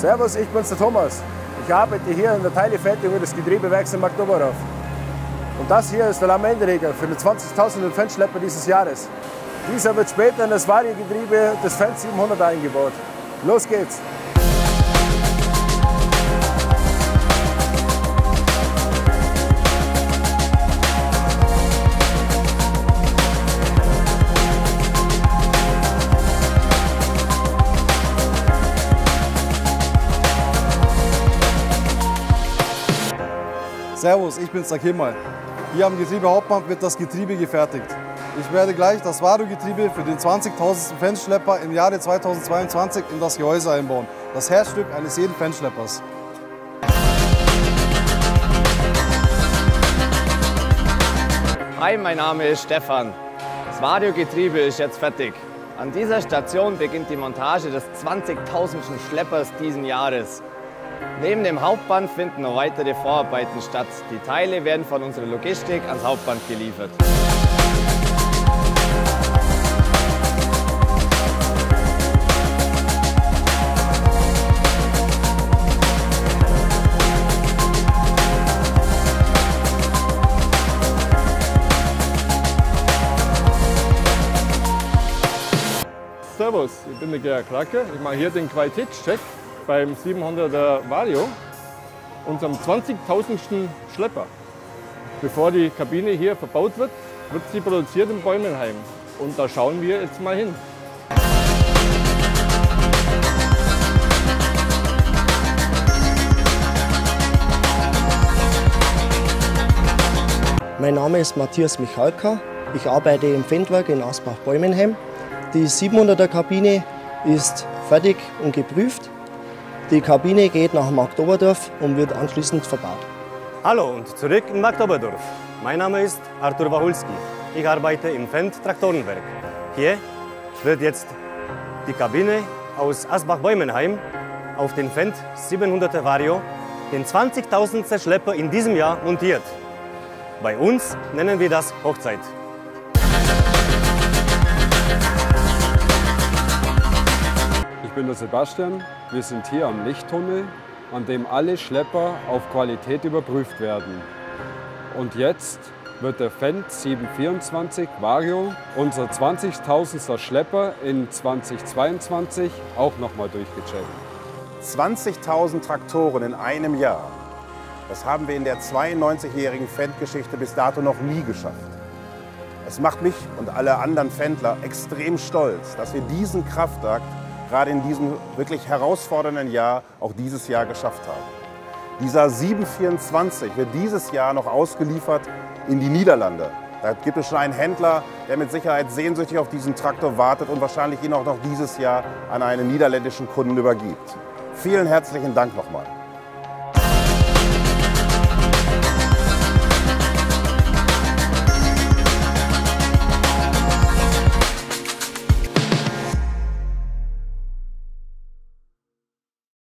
Servus, ich bin's der Thomas. Ich arbeite hier in der Teilefertigung des Getriebewerks in Magdoberdorf. Und das hier ist der Lamendreger für den 20.000 Fenschlepper dieses Jahres. Dieser wird später in das Variegetriebe des Fendt 700 eingebaut. Los geht's! Servus, ich bin's der Kemal. Hier am Getriebehauptband wird das Getriebe gefertigt. Ich werde gleich das Vario-Getriebe für den 20.000. Fenschlepper im Jahre 2022 in das Gehäuse einbauen. Das Herzstück eines jeden Fenschleppers. Hi, mein Name ist Stefan. Das Vario-Getriebe ist jetzt fertig. An dieser Station beginnt die Montage des 20.000. Schleppers diesen Jahres. Neben dem Hauptband finden noch weitere Vorarbeiten statt. Die Teile werden von unserer Logistik ans Hauptband geliefert. Servus, ich bin der Gerhard Krake. Ich mache hier den Qualitätscheck beim 700er Vario, unserem 20.000. Schlepper. Bevor die Kabine hier verbaut wird, wird sie produziert in Bäumenheim. Und da schauen wir jetzt mal hin. Mein Name ist Matthias Michalka. Ich arbeite im Fendwerk in Asbach-Bäumenheim. Die 700er Kabine ist fertig und geprüft. Die Kabine geht nach Marktoberdorf und wird anschließend verbaut. Hallo und zurück in Marktoberdorf. Mein Name ist Artur Wachulski. Ich arbeite im Fendt Traktorenwerk. Hier wird jetzt die Kabine aus Asbach-Bäumenheim auf den Fendt 700er Vario, den 20.000. Schlepper in diesem Jahr montiert. Bei uns nennen wir das Hochzeit. Bin der Sebastian. Wir sind hier am Lichttunnel, an dem alle Schlepper auf Qualität überprüft werden. Und jetzt wird der Fendt 724 Vario, unser 20.000. Schlepper in 2022, auch nochmal durchgecheckt. 20.000 Traktoren in einem Jahr. Das haben wir in der 92-jährigen Fendt-Geschichte bis dato noch nie geschafft. Es macht mich und alle anderen Fendler extrem stolz, dass wir diesen Kraftakt gerade in diesem wirklich herausfordernden Jahr auch dieses Jahr geschafft haben. Dieser 724 wird dieses Jahr noch ausgeliefert in die Niederlande. Da gibt es schon einen Händler, der mit Sicherheit sehnsüchtig auf diesen Traktor wartet und wahrscheinlich ihn auch noch dieses Jahr an einen niederländischen Kunden übergibt. Vielen herzlichen Dank nochmal.